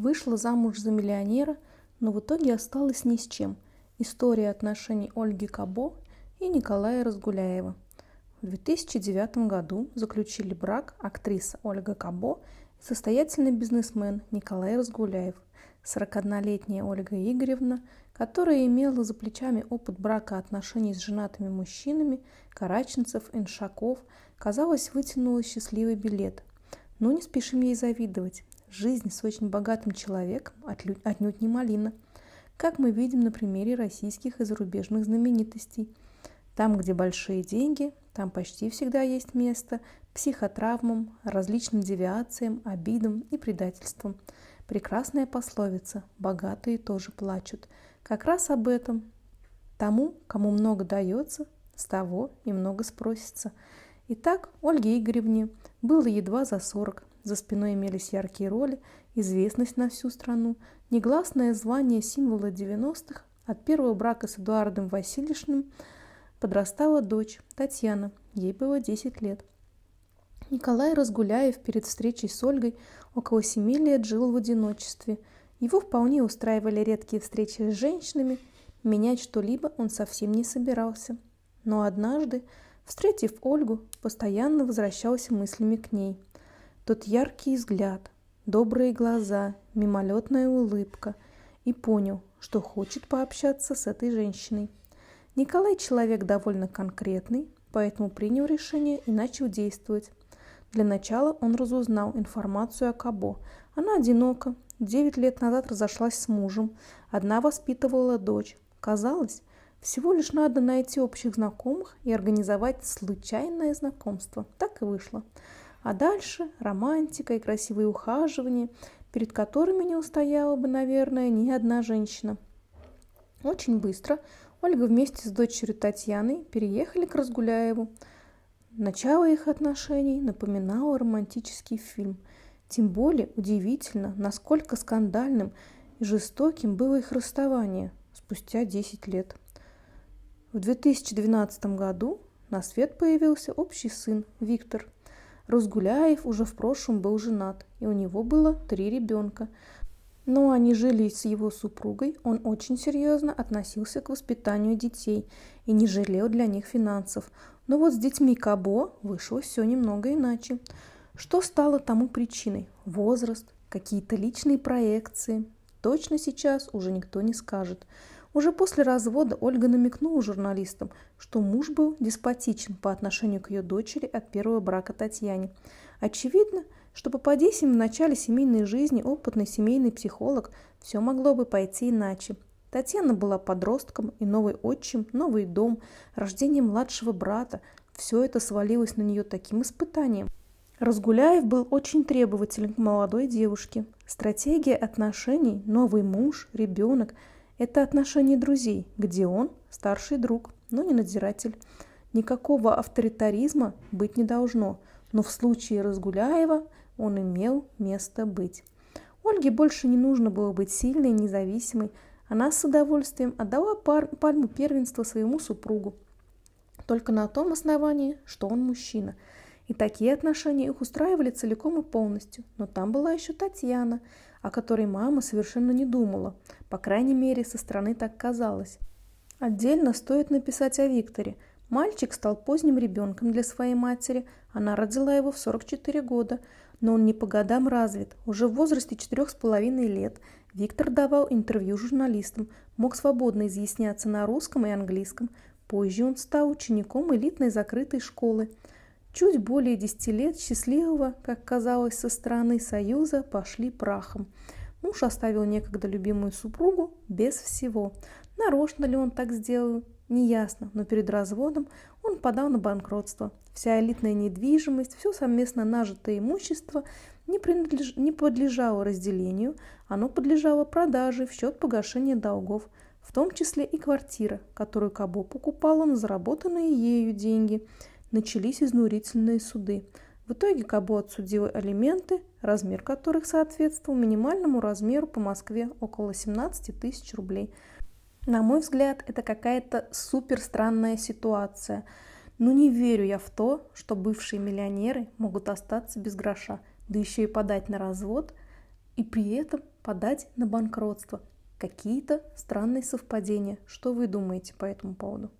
Вышла замуж за миллионера, но в итоге осталась ни с чем. История отношений Ольги Кабо и Николая Разгуляева. В 2009 году заключили брак актриса Ольга Кабо и состоятельный бизнесмен Николай Разгуляев. 41-летняя Ольга Игоревна, которая имела за плечами опыт брака отношений с женатыми мужчинами, Караченцев, Иншаков, казалось, вытянула счастливый билет. Но не спешим ей завидовать. Жизнь с очень богатым человеком отнюдь не малина, как мы видим на примере российских и зарубежных знаменитостей. Там, где большие деньги, там почти всегда есть место психотравмам, различным девиациям, обидам и предательствам. Прекрасная пословица «богатые тоже плачут». Как раз об этом. Тому, кому много дается, с того и много спросится. Итак, Ольге Игоревне было едва за сорок, за спиной имелись яркие роли, известность на всю страну, негласное звание символа 90-х, от первого брака с Эдуардом Васильевичем подрастала дочь Татьяна, ей было 10 лет. Николай Разгуляев перед встречей с Ольгой около семи лет жил в одиночестве. Его вполне устраивали редкие встречи с женщинами, менять что-либо он совсем не собирался. Но однажды, встретив Ольгу, постоянно возвращался мыслями к ней – тот яркий взгляд, добрые глаза, мимолетная улыбка и понял, что хочет пообщаться с этой женщиной. Николай человек довольно конкретный, поэтому принял решение и начал действовать. Для начала он разузнал информацию о Кабо. Она одинока, девять лет назад разошлась с мужем, одна воспитывала дочь. Казалось, всего лишь надо найти общих знакомых и организовать случайное знакомство. Так и вышло. А дальше романтика и красивые ухаживания, перед которыми не устояла бы, наверное, ни одна женщина. Очень быстро Ольга вместе с дочерью Татьяной переехали к Разгуляеву. Начало их отношений напоминало романтический фильм. Тем более удивительно, насколько скандальным и жестоким было их расставание спустя 10 лет. В 2012 году на свет появился общий сын Виктор – Разгуляев уже в прошлом был женат, и у него было три ребенка. Но они жили с его супругой, он очень серьезно относился к воспитанию детей и не жалел для них финансов. Но вот с детьми Кабо вышло все немного иначе. Что стало тому причиной? Возраст, какие-то личные проекции. Точно сейчас уже никто не скажет. Уже после развода Ольга намекнула журналистам, что муж был деспотичен по отношению к ее дочери от первого брака Татьяне. Очевидно, что попадись им в начале семейной жизни опытный семейный психолог, все могло бы пойти иначе. Татьяна была подростком, и новый отчим, новый дом, рождение младшего брата – все это свалилось на нее таким испытанием. Разгуляев был очень требователен к молодой девушке. Стратегия отношений, новый муж, ребенок – это отношение друзей, где он старший друг, но не надзиратель. Никакого авторитаризма быть не должно, но в случае Разгуляева он имел место быть. Ольге больше не нужно было быть сильной независимой. Она с удовольствием отдала пальму первенства своему супругу. Только на том основании, что он мужчина. И такие отношения их устраивали целиком и полностью. Но там была еще Татьяна – о которой мама совершенно не думала. По крайней мере, со стороны так казалось. Отдельно стоит написать о Викторе. Мальчик стал поздним ребенком для своей матери. Она родила его в 44 года, но он не по годам развит. Уже в возрасте четырех с половиной лет Виктор давал интервью журналистам, мог свободно изъясняться на русском и английском. Позже он стал учеником элитной закрытой школы. Чуть более десяти лет счастливого, как казалось, со стороны Союза пошли прахом. Муж оставил некогда любимую супругу без всего. Нарочно ли он так сделал, неясно, но перед разводом он подал на банкротство. Вся элитная недвижимость, все совместно нажитое имущество не, принадлеж... не подлежало разделению, оно подлежало продаже в счет погашения долгов, в том числе и квартира, которую Кабо покупала на заработанные ею деньги – начались изнурительные суды. В итоге Кабо отсудил алименты, размер которых соответствовал минимальному размеру по Москве около 17 тысяч рублей. На мой взгляд, это какая-то супер странная ситуация. Но не верю я в то, что бывшие миллионеры могут остаться без гроша, да еще и подать на развод. и при этом подать на банкротство. Какие-то странные совпадения. Что вы думаете по этому поводу?